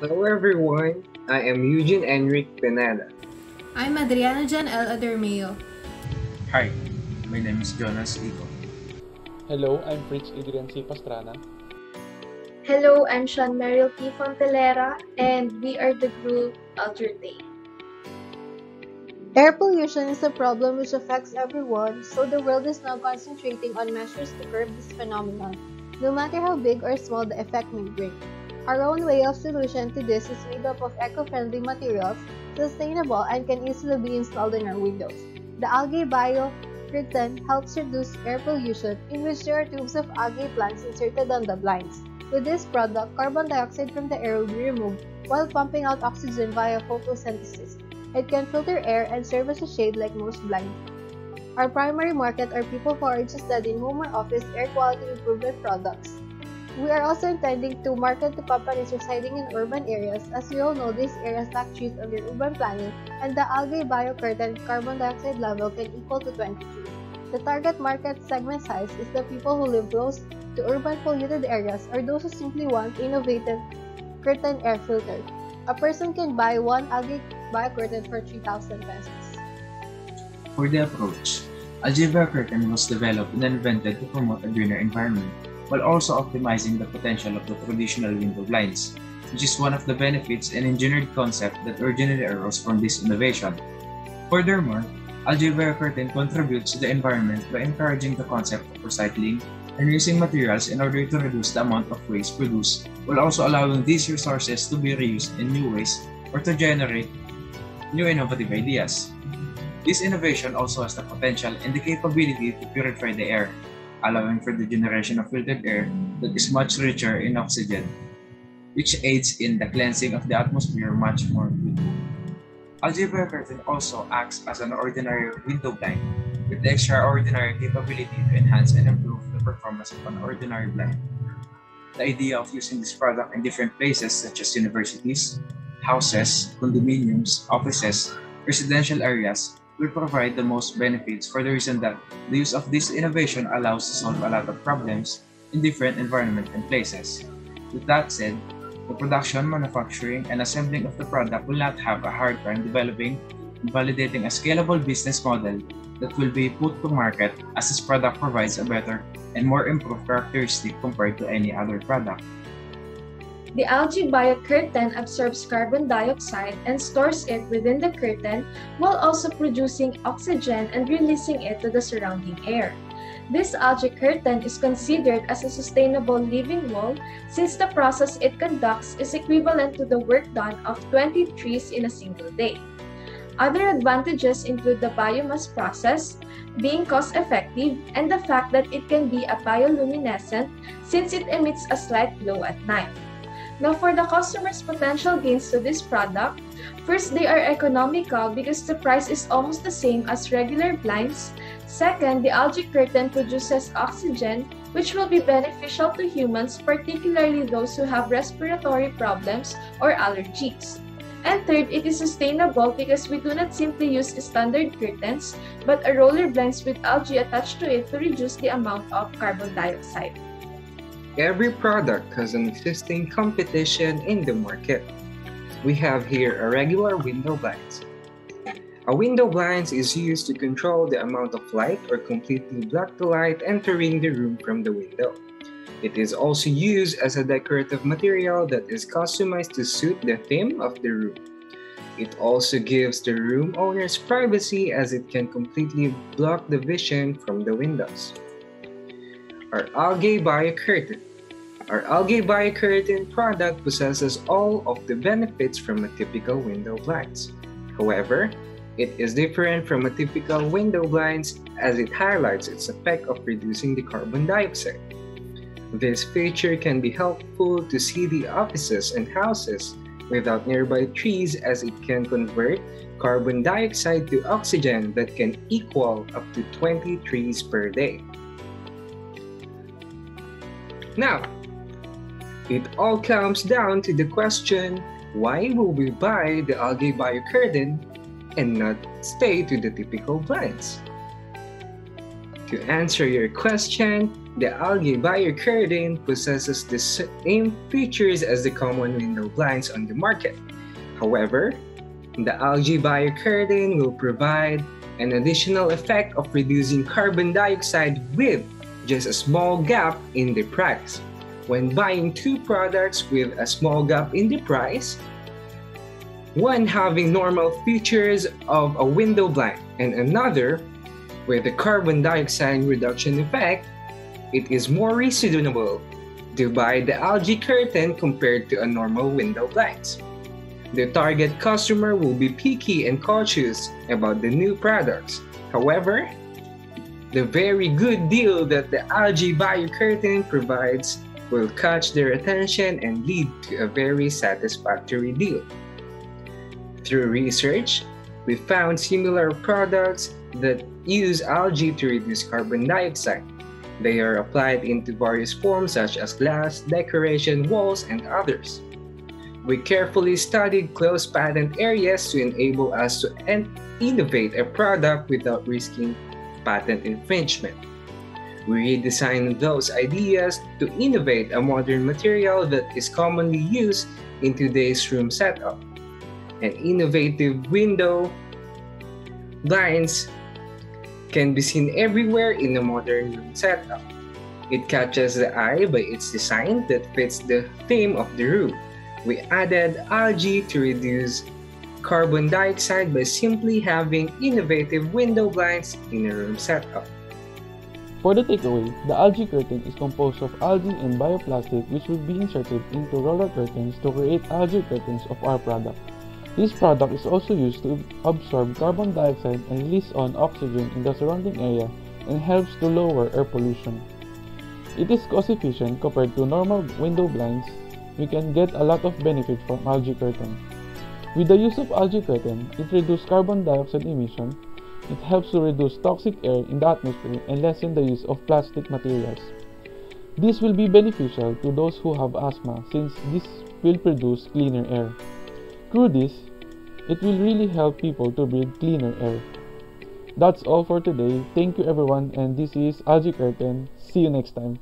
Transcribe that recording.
Hello everyone, I am Eugene Enrique Pineda. I'm Adriana Jan L. Adormeo. Hi, my name is Jonas Ligo. Hello, I'm Fritz Adrian C. Pastrana. Hello, I'm Shan Meryll P. Fontelera, and we are the group Algerday. Air pollution is a problem which affects everyone, so the world is now concentrating on measures to curb this phenomenon, no matter how big or small the effect may bring. Our own way of solution to this is made up of eco-friendly materials, sustainable and can easily be installed in our windows. The algae bio curtain helps reduce air pollution in which there are tubes of algae plants inserted on the blinds. With this product, carbon dioxide from the air will be removed while pumping out oxygen via photosynthesis. It can filter air and serve as a shade like most blinds. Our primary market are people who are interested in home or office air quality improvement products. We are also intending to market to companies residing in urban areas as we all know these areas lack trees under urban planning and the algae biocurtain carbon dioxide level can equal to 23. The target market segment size is the people who live close to urban polluted areas or those who simply want innovative curtain air filter. A person can buy one algae biocurtain for 3,000 pesos. For the approach, Algae Bio-Curtain was developed and invented to promote a greener environment while also optimizing the potential of the traditional window blinds, which is one of the benefits and engineered concept that originally arose from this innovation. Furthermore, Algae Bio-Curtain contributes to the environment by encouraging the concept of recycling and using materials in order to reduce the amount of waste produced while also allowing these resources to be reused in new ways or to generate new innovative ideas. This innovation also has the potential and the capability to purify the air, allowing for the generation of filtered air that is much richer in oxygen, which aids in the cleansing of the atmosphere much more quickly. Algae bio-curtain also acts as an ordinary window blind with the extraordinary capability to enhance and improve the performance of an ordinary blind. The idea of using this product in different places such as universities, houses, condominiums, offices, residential areas will provide the most benefits for the reason that the use of this innovation allows to solve a lot of problems in different environments and places. With that said, the production, manufacturing, and assembling of the product will not have a hard time developing and validating a scalable business model that will be put to market as this product provides a better and more improved characteristic compared to any other product. The algae biocurtain absorbs carbon dioxide and stores it within the curtain while also producing oxygen and releasing it to the surrounding air. This algae curtain is considered as a sustainable living wall since the process it conducts is equivalent to the work done of 20 trees in a single day. Other advantages include the biomass process, being cost effective, and the fact that it can be a bioluminescent since it emits a slight glow at night. Now, for the customer's potential gains to this product, first, they are economical because the price is almost the same as regular blinds. Second, the algae curtain produces oxygen, which will be beneficial to humans, particularly those who have respiratory problems or allergies. And third, it is sustainable because we do not simply use standard curtains, but a roller blinds with algae attached to it to reduce the amount of carbon dioxide. Every product has an existing competition in the market. We have here a regular window blinds. A window blinds is used to control the amount of light or completely block the light entering the room from the window. It is also used as a decorative material that is customized to suit the theme of the room. It also gives the room owners privacy as it can completely block the vision from the windows. Our algae biocurtain. Our algae biocurtain product possesses all of the benefits from a typical window blinds. However, it is different from a typical window blinds as it highlights its effect of reducing the carbon dioxide. This feature can be helpful to see the offices and houses without nearby trees as it can convert carbon dioxide to oxygen that can equal up to 20 trees per day. Now, it all comes down to the question why will we buy the algae biocurtain and not stay to the typical blinds? To answer your question, the algae biocurtain possesses the same features as the common window blinds on the market. However, the algae biocurtain will provide an additional effect of reducing carbon dioxide with just a small gap in the price. When buying two products with a small gap in the price, one having normal features of a window blind and another with the carbon dioxide reduction effect, it is more reasonable to buy the algae curtain compared to a normal window blinds. The target customer will be picky and cautious about the new products. However, the very good deal that the algae bio curtain provides will catch their attention and lead to a very satisfactory deal. Through research, we found similar products that use algae to reduce carbon dioxide. They are applied into various forms such as glass, decoration, walls, and others. We carefully studied closed patent areas to enable us to innovate a product without risking patent infringement. We redesigned those ideas to innovate a modern material that is commonly used in today's room setup. An innovative window blinds can be seen everywhere in a modern room setup. It catches the eye by its design that fits the theme of the room. We added algae to reduce carbon dioxide by simply having innovative window blinds in a room setup. For the takeaway, the algae curtain is composed of algae and bioplastic which will be inserted into roller curtains to create algae curtains of our product. This product is also used to absorb carbon dioxide and release on oxygen in the surrounding area and helps to lower air pollution. It is cost efficient compared to normal window blinds. We can get a lot of benefit from algae curtain. With the use of algae curtain, it reduces carbon dioxide emission, it helps to reduce toxic air in the atmosphere and lessen the use of plastic materials. This will be beneficial to those who have asthma since this will produce cleaner air. Through this, it will really help people to breathe cleaner air. That's all for today. Thank you everyone and this is Algae Curtain. See you next time.